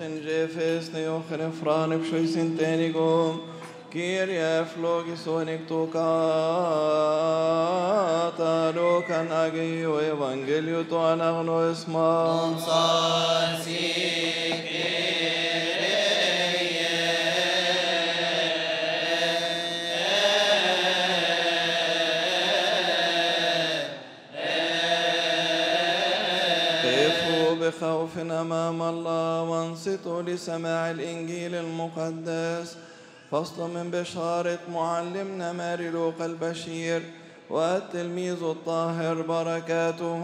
Osten jefes ne ochre frane pshois intenigo. Kyrie flogisonik tu kata lokan agio evangelio tu anagno esma. قفوا بخوف أمام الله وانصتوا لسماع الإنجيل المقدس. فصل من بشارة معلمنا ماري لوقا البشير والتلميذ الطاهر بركاته.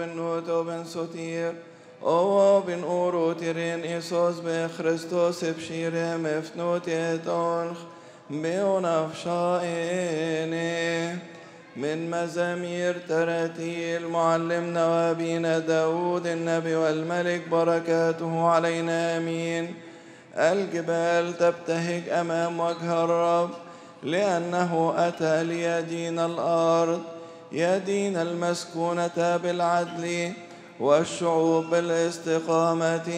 بن نوتو بن سوتير أو بن اورو تيرين ايسوس بشير مفنوت يتونخ بيون افشائني من مزامير تراتيل معلمنا وابينا داود النبي والملك بركاته علينا امين الجبال تبتهج امام وجه الرب لأنه أتى ليدين الأرض. يدين المسكونة بالعدل والشعوب بالاستقامة.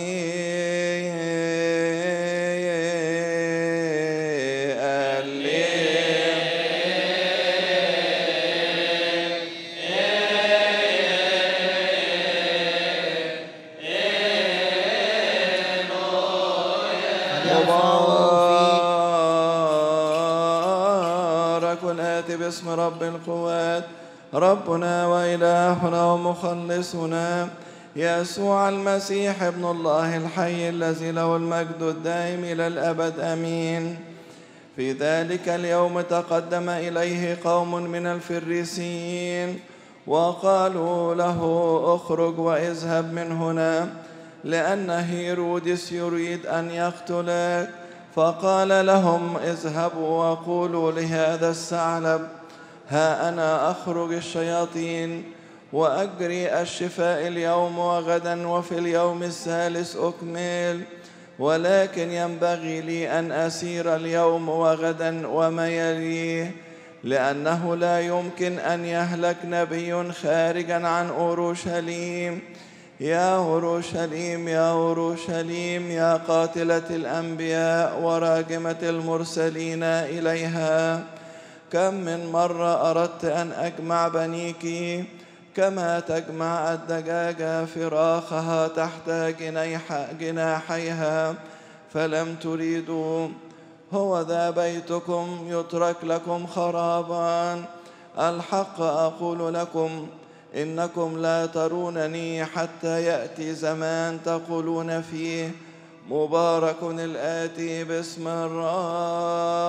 مبارك آتي باسم رب القوات. ربنا وإلهنا ومخلصنا يسوع المسيح ابن الله الحي الذي له المجد الدائم إلى الأبد آمين. في ذلك اليوم تقدم إليه قوم من الفريسيين وقالوا له اخرج واذهب من هنا لأن هيرودس يريد أن يقتلك. فقال لهم اذهبوا وقولوا لهذا الثعلب ها أنا أخرج الشياطين وأجري الشفاء اليوم وغدا وفي اليوم الثالث أكمل. ولكن ينبغي لي أن أسير اليوم وغدا وما يليه لأنه لا يمكن أن يهلك نبي خارجا عن أورشليم. يا أورشليم يا أورشليم يا قاتلة الأنبياء وراجمة المرسلين إليها. كم من مرة أردت أن أجمع بنيك؟ كما تجمع الدجاجة فراخها تحت جناحيها فلم تريدوا. هو ذا بيتكم يترك لكم خرابا. الحق أقول لكم إنكم لا ترونني حتى يأتي زمان تقولون فيه. مبارك الآتي باسم الرب.